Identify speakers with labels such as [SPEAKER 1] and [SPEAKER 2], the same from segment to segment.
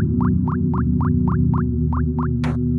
[SPEAKER 1] thank you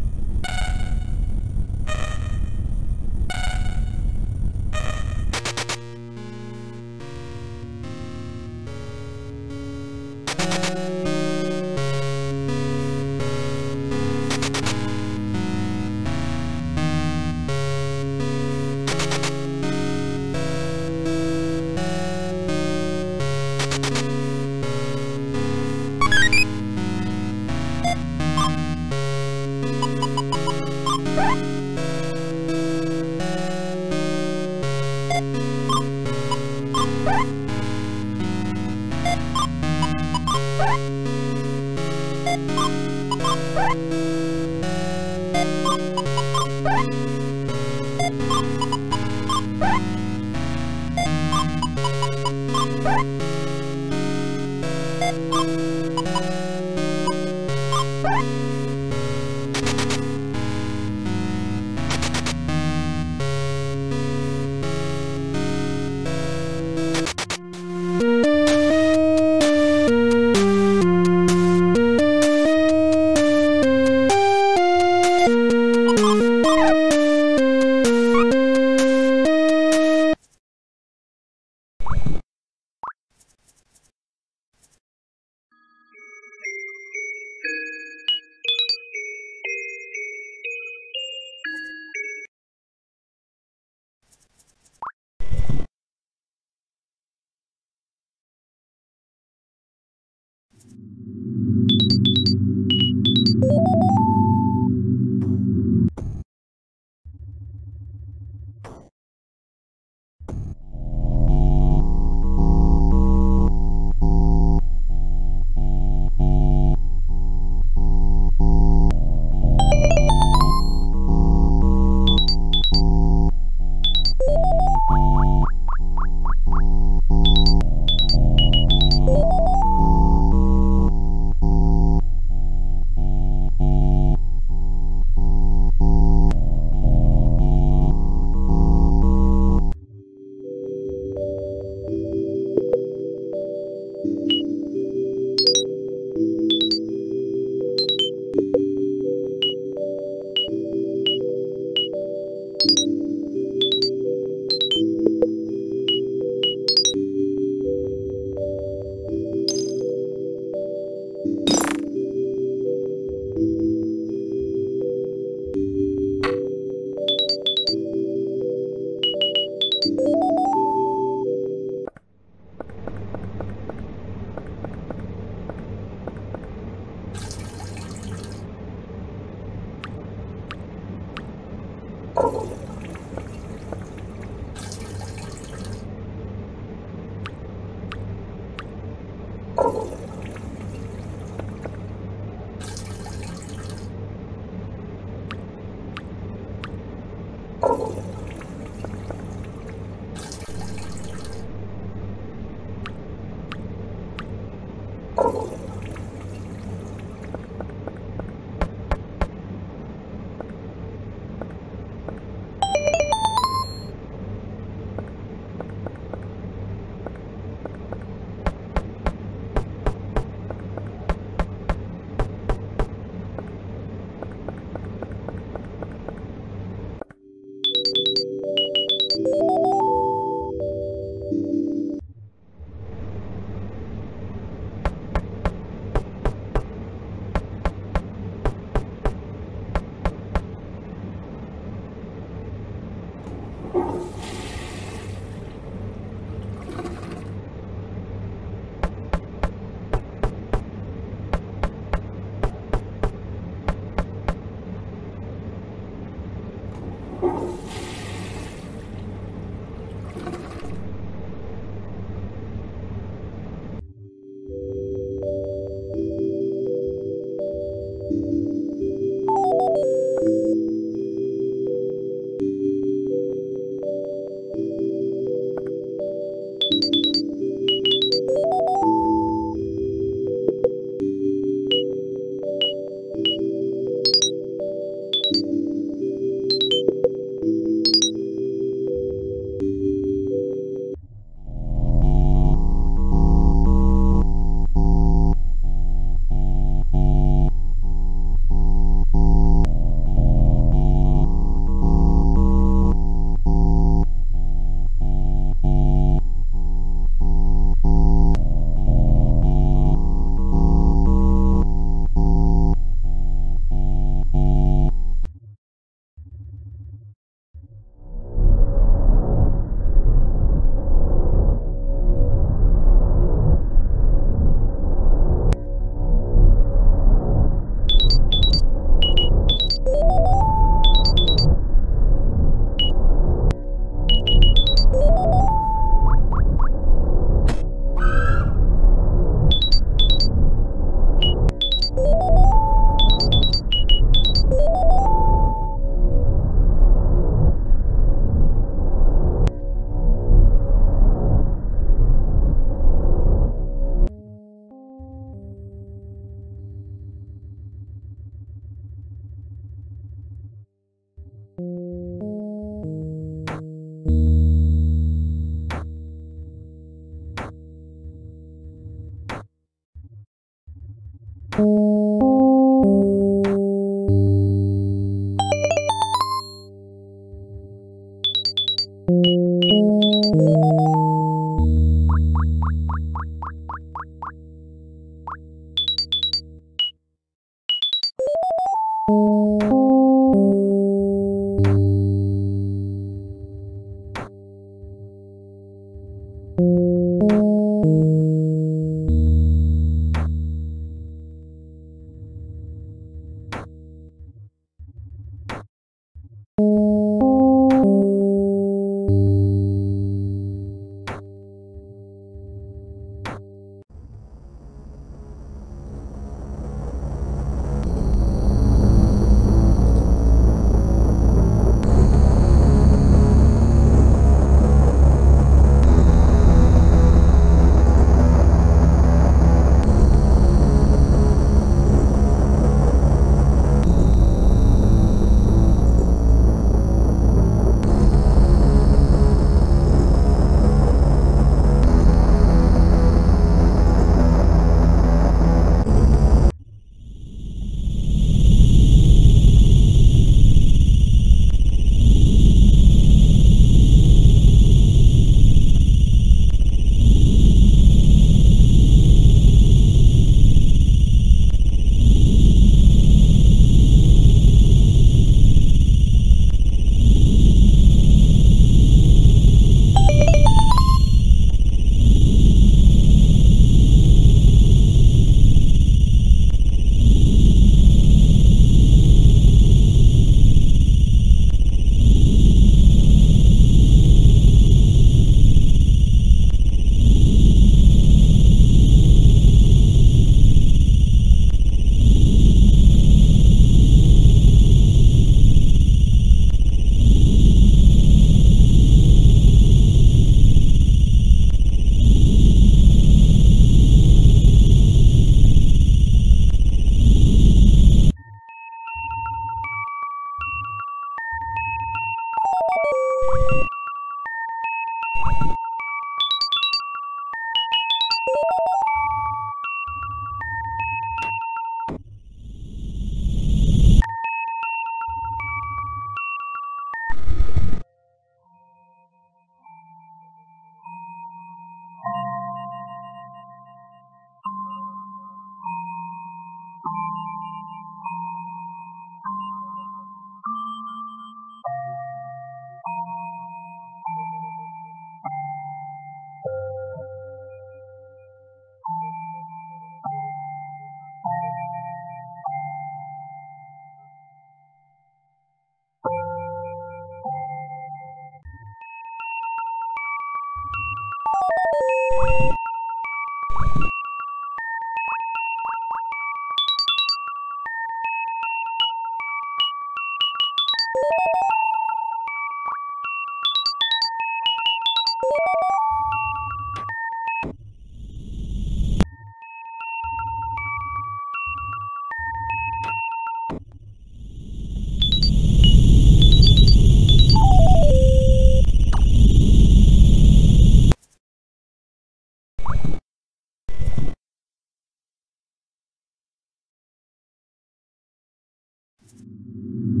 [SPEAKER 1] you